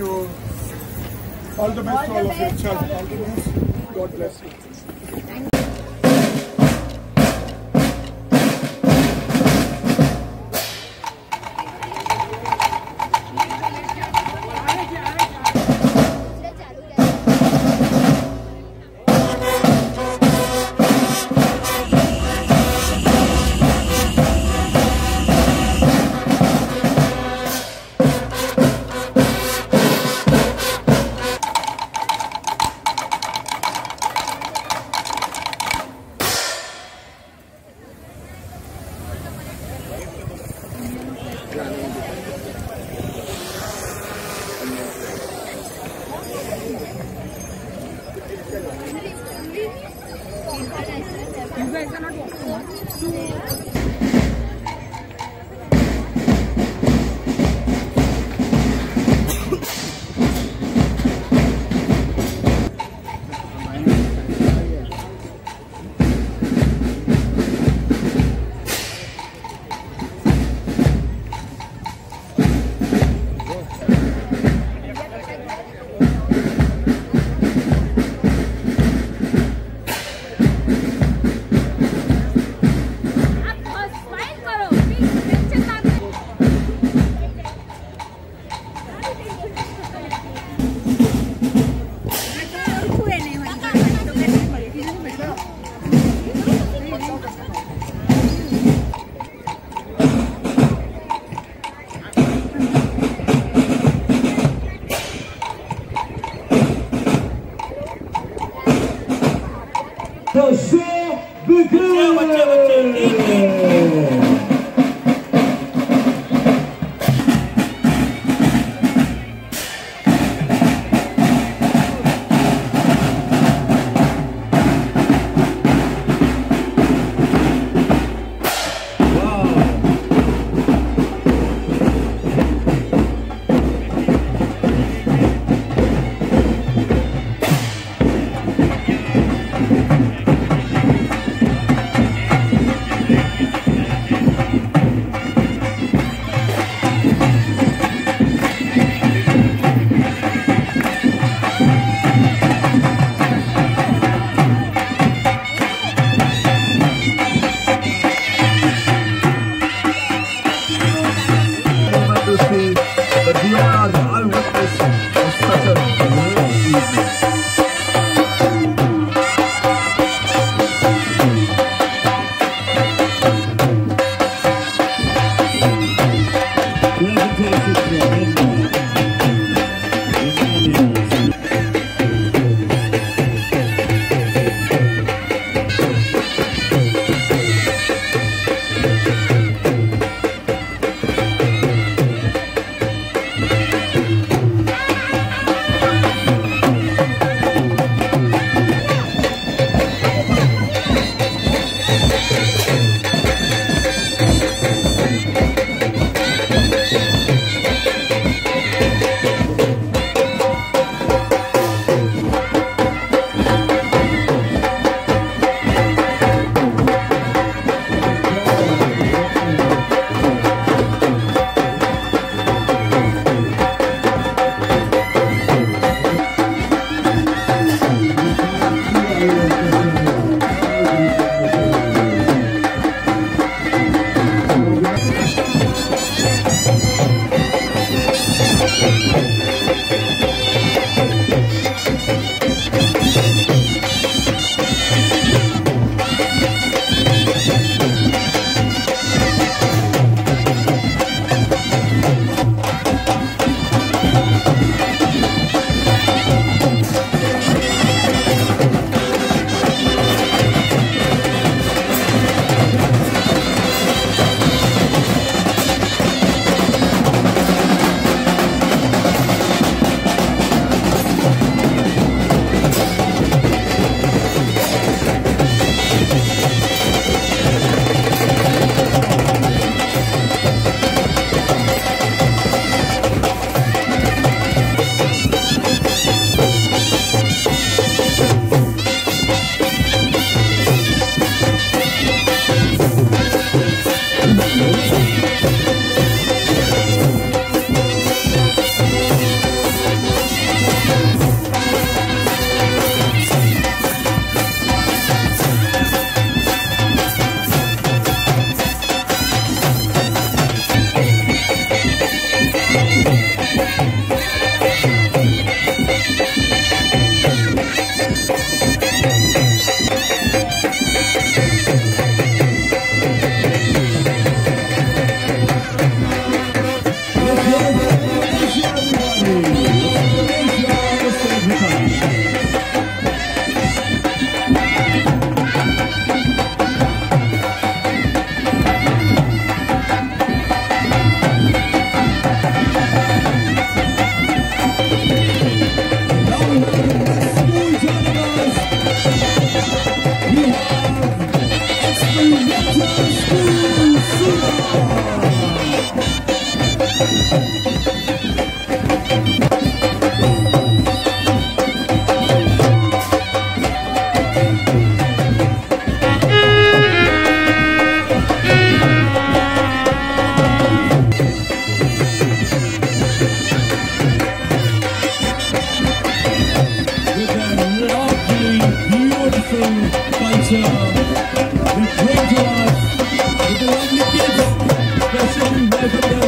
You. All the best to all of you. Chal, all the best. God bless you.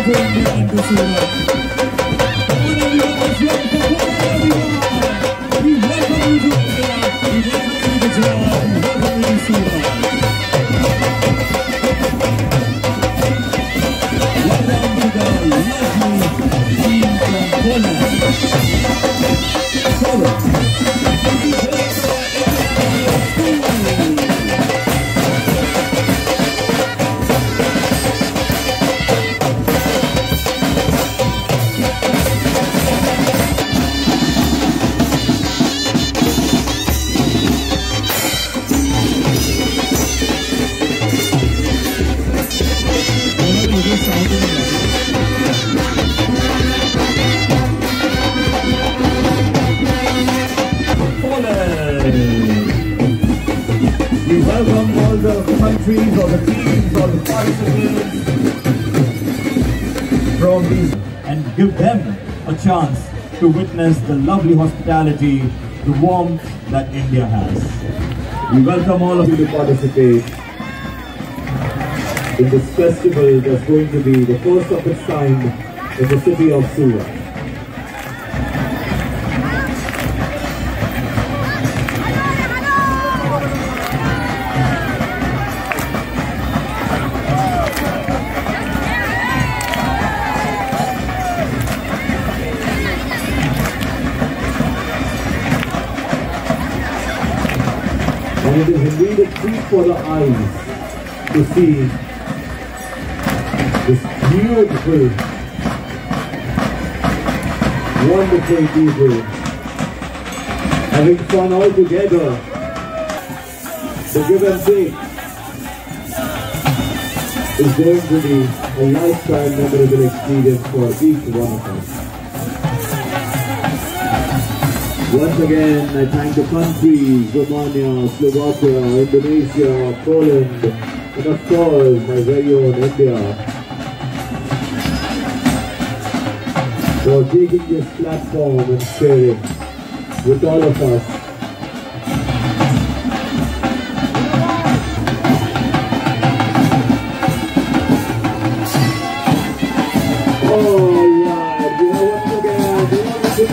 Welcome them to India and to We welcome all the countries, all the teams, all the participants from these and give them a chance to witness the lovely hospitality, the warmth that India has. We welcome all of you to participate in this festival that's going to be the first of its kind in the city of Surat. For the eyes to see this beautiful, wonderful people having fun all together. The give and take is going to be a lifetime memorable experience for each one of us. Once again, I thank the countries, Romania, Slovakia, Indonesia, Poland, and of course, my very own India, for taking this platform and sharing with all of us.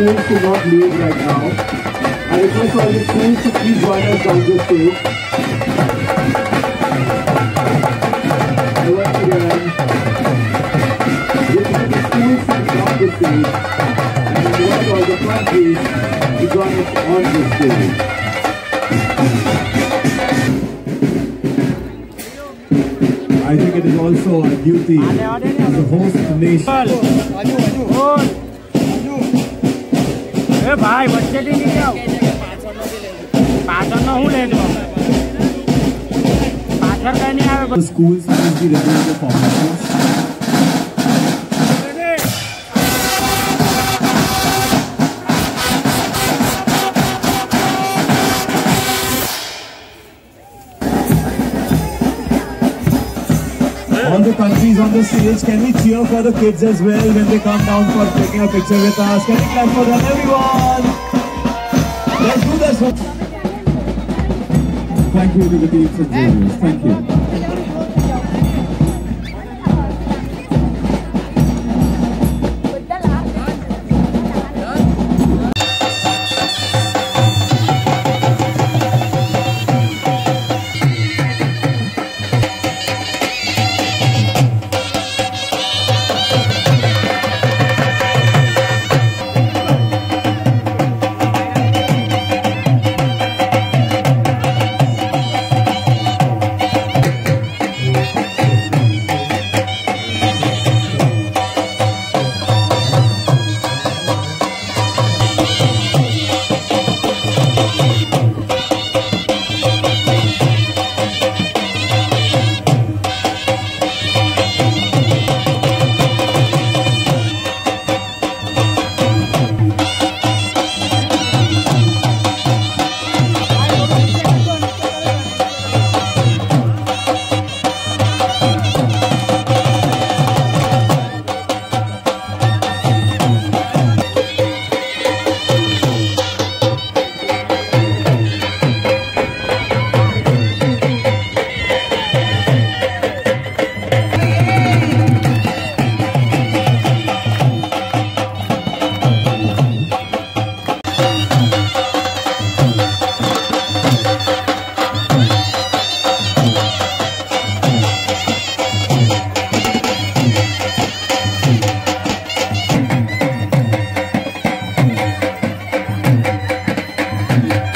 schools to not leave right now. I request all the schools to please join us down the stage. stage, and one the front to join us on the stage. I think it is also a duty as a host nation. ए भाई बच्चे नहीं आओ पाचन ना हूँ लेने पाचन का नहीं आवे स्कूल्स की regular performance. The countries on the stage. Can we cheer for the kids as well when they come down for taking a picture with us? Can we clap for them, everyone? Let's do this one. Thank you to the teams. Thank you. Amen.